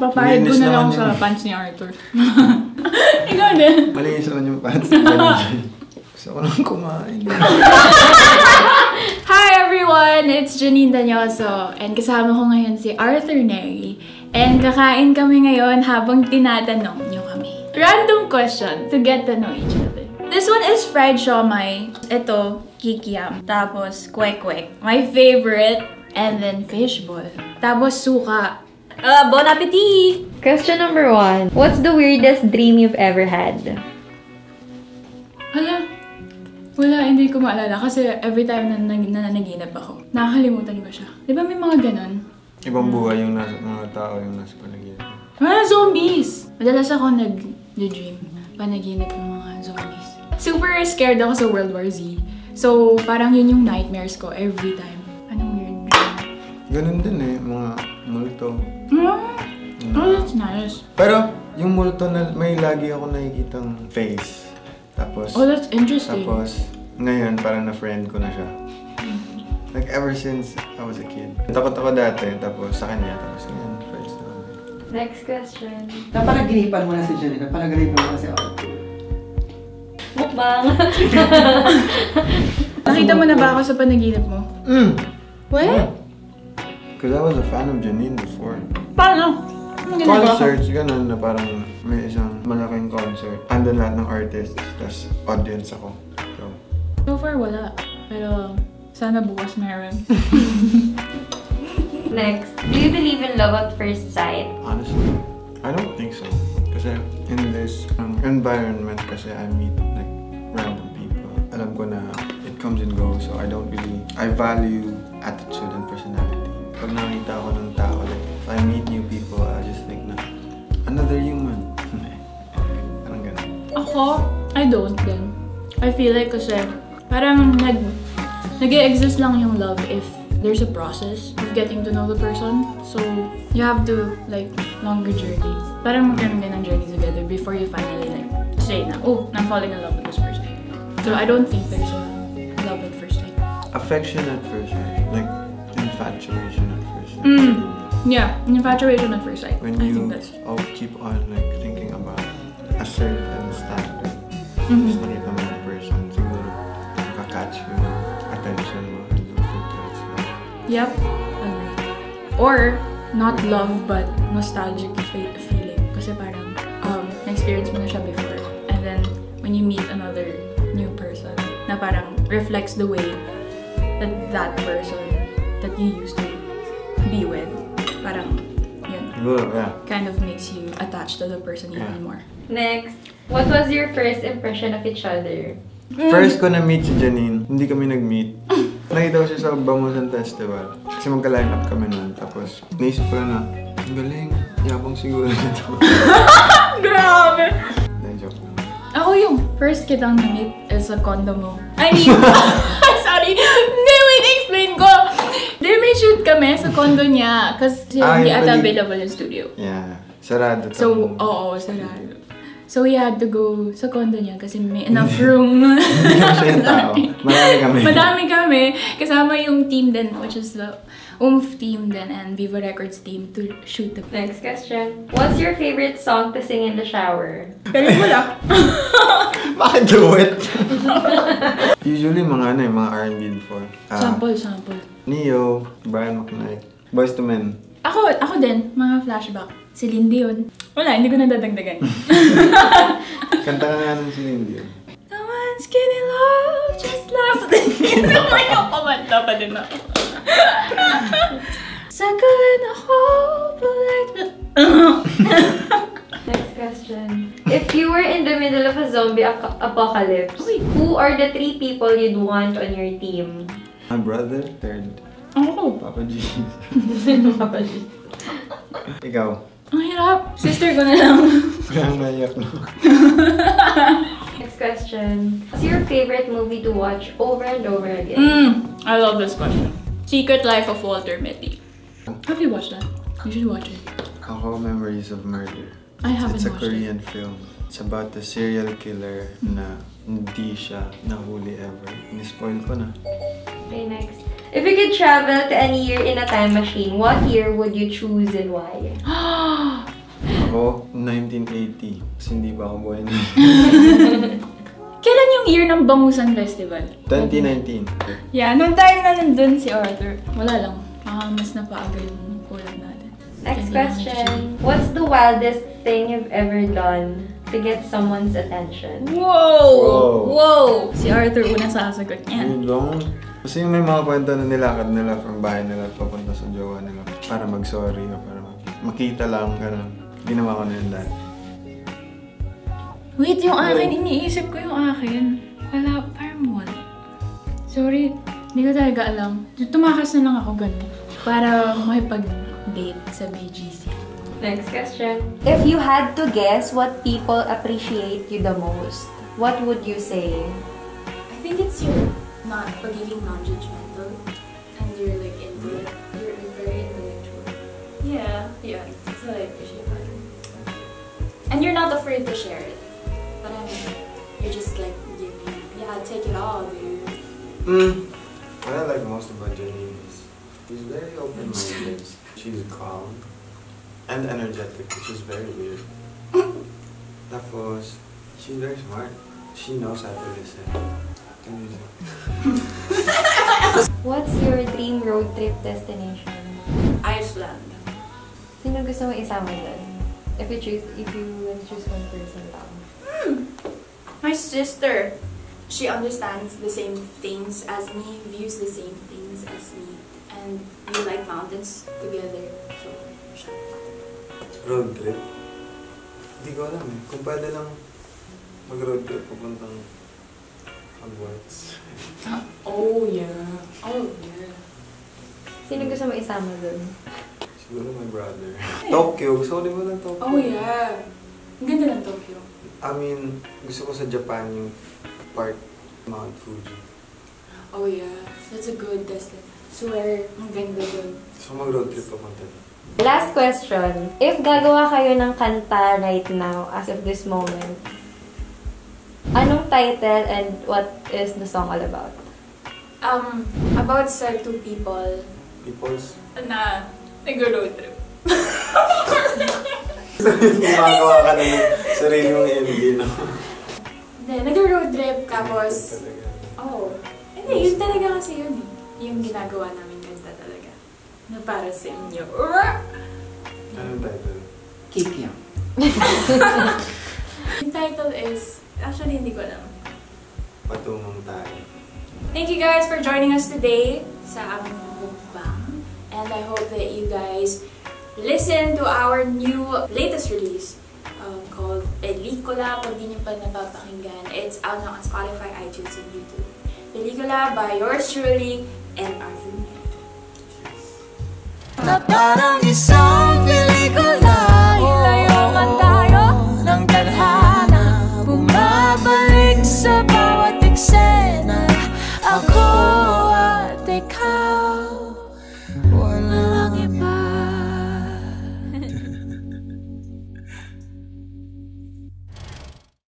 Papahid ko na lang naman sa pants ni Arthur. Ikaw din. Malinis naman yung pants ni. Gusto ko lang kumain. Hi everyone! It's Janine Danyoso and kasama ko ngayon si Arthur Neri. And kakain kami ngayon habang tinatanong niyo kami. Random question to get to know each other. This one is fried siomai. Ito, kikiam. Tapos, kwek-kwek. My favorite. And then, fishball. Tapos, suka. Uh, bon appetit! Question number one. What's the weirdest dream you've ever had? Hala, wala, hindi ko maalala. Kasi every time na, na, na nanaginip ako, nakakalimutan ko siya. Di ba may mga ganon? Ibang buhay yung nasa, mga tao yung nasa panaginip. Mga zombies! Madalas ako nag-dream, panaginip ng mga zombies. Super scared ako sa World War Z. So, parang yun yung nightmares ko every time. Anong weird dream? Ganun din eh, mga multo. Ah, Oh, that's nice. Pero, yung multo na may lagi ako nakikitang face. Tapos, Oh, that's interesting. tapos, ngayon parang na-friend ko na siya. Like ever since I was a kid. Takot ako dati, tapos sa kanya, tapos ngayon, friends na kami. Next question. Napanaginipan mo na si Jenny, napanaginipan mo na si Arthur. Mukbang. Nakita mo na ba ako sa panaginip mo? Mm! What? Because I was a fan of Janine before. Paano? Ano? Concerts, ganun na parang may isang malaking concert. Andun lahat ng artists, tapos audience ako. So, So far, wala. Pero, sana bukas meron. Next. Do you believe in love at first sight? honestly, I don't think so. Kasi in this um, environment kasi I meet like random people. Alam ko na it comes and goes, so I don't really, I value attitude and personality. Pag nakita ako ng tao, like, if I meet new people, I just think na, another human. Parang ganun. Ako, I don't din. I feel like kasi parang nag nag exist lang yung love if there's a process of getting to know the person. So, you have to, like, longer journey. Parang magkaroon din ng journey together before you finally, like, say na, oh, I'm falling in love with this person. So, I don't think there's a love at first sight. Affection at first sight, like infatuation at first sight. Mm. Yeah, infatuation at first sight. When I think you that's... all keep on like thinking about a certain standard, Mhm. Tapos nakita mo yung person, siguro makakatch yung attention mo and you'll think that love. Yep. Agree. Or, not love, but nostalgic fe- feeling. Kasi parang, um, na-experience mo na siya before. And then, when you meet another new person, na parang reflects the way that that person you used to be with, parang, yun, Siguro, yeah. kind of makes you attached to the person even Yeah. more. Next. What was your first impression of each other? First ko na-meet si Janine, hindi kami nag-meet. Nakita ko siya sa Bamusan Festival. Kasi magka-line up kami nun. Tapos, naisip ko na, ang galing, yabang siguro nito. Grabe! Then, joke lang. Ako yung first kitang na-meet is sa condo mo. I mean, sorry. Hindi, wait, explain ko. Then may shoot kami sa condo niya kasi Ah, hindi ata available yung studio. Yeah, sarado So, oo, sarado. So, we had to go sa condo niya kasi may enough room. Hindi ko siya yung tao. Marami kami. Madami kami. Kasama yung team din, which is the UMF team din and Viva Records team to shoot the Next question. What's your favorite song to sing in the shower? Pero wala. Bakit duet? Usually, mga ano eh, mga R&B before. Ah, sample, sample. Neo, Brian McKnight, Boys to Men. Ako, ako din, mga flashback. Si Lindy yun. Wala, hindi ko na dadagdagan. Kanta ka nga ng si Lindy. yun. Naman skinny love just last May kapamanta pa din ako. Sakalin ako, polite but... Next question. If you were in the middle of a zombie apocalypse, Uy. who are the three people you'd want on your team? My brother, third. Ako, Papa G. Papa G. Ikaw. ang hirap. Sister ko na lang. Kaya naiyak na. Next question. What's your favorite movie to watch over and over again? mm, I love this question. Secret Life of Walter Mitty. Have you watched that? You should watch it. Ako, Memories of Murder. I haven't It's a watched it. Korean film. It's about the serial killer na hindi siya nahuli ever. Ni-spoil ko na. Okay, next. If you could travel to any year in a time machine, what year would you choose and why? Ako, 1980. Kasi hindi pa ako buhay na. Kailan yung year ng Bangusan Festival? 2019. Yeah, nung time na nandun si Arthur, wala lang. Ah, mas napaaga yung kulang natin. Next question. What's the wildest thing you've ever done to get someone's attention? Whoa! Wow. Whoa! Si Arthur unang sasagot niyan. Yun lang. Kasi may mga kwento na nilakad nila from bahay nila papunta sa jowa nila para mag-sorry o para mag- makita lang, ganun. Ginawa ko na yun dati. Wait, yung akin, iniisip ko yung akin. Wala, parang wala. Sorry, hindi ko talaga alam. Tumakas na lang ako ganun. Para makipag-date sa BGC. Next question. If you had to guess what people appreciate you the most, what would you say? I think it's your not pagiging non-judgmental and you're like into it. You're very intellectual. Yeah, yeah. So I appreciate that. And you're not afraid to share it. But I mean, you're just like giving, yeah, take it all, dude. Mm. What I like most about Janine is she's very open-minded. She's calm and energetic, which is very weird. Tapos, she's very smart. She knows how to listen to music. What's your dream road trip destination? Iceland. Sino gusto mo isama doon? If you choose, if you will choose one person lang. My sister, she understands the same things as me, views the same things as me, and we like mountains together. So, siya. Road trip? Hindi ko alam eh. Kung pwede lang mag-road trip pupuntang Hogwarts. Oh yeah. Oh yeah. Sino gusto mo isama doon? Siguro my brother. Tokyo. Gusto ko din mo ng Tokyo. Oh yeah. Ang ganda ng Tokyo. I mean, gusto ko sa Japan yung part Mount Fuji. Oh yeah. That's a good destination. Swear, ang ganda dun. So mag-road trip papunta doon. Last question. If gagawa kayo ng kanta right now, as of this moment, anong title and what is the song all about? Um, about sa two people People's... na nag-road trip. Gumagawa ka na ng sarili mong MV, no? Hindi, nag-road trip tapos... Talaga. Oh, hindi, yun talaga kasi yun eh. Yung ginagawa namin kanta talaga. Na para sa inyo. Anong title? Kikiam. Yung title is... Actually, hindi ko alam. Patungong tayo. Thank you guys for joining us today sa aming mukbang. And I hope that you guys listen to our new latest release um, called Pelikula. Pag di nyo pa napapakinggan, it's out now on Spotify, iTunes, and YouTube. Pelikula by yours truly and Arthur May. Na parang isang pelikula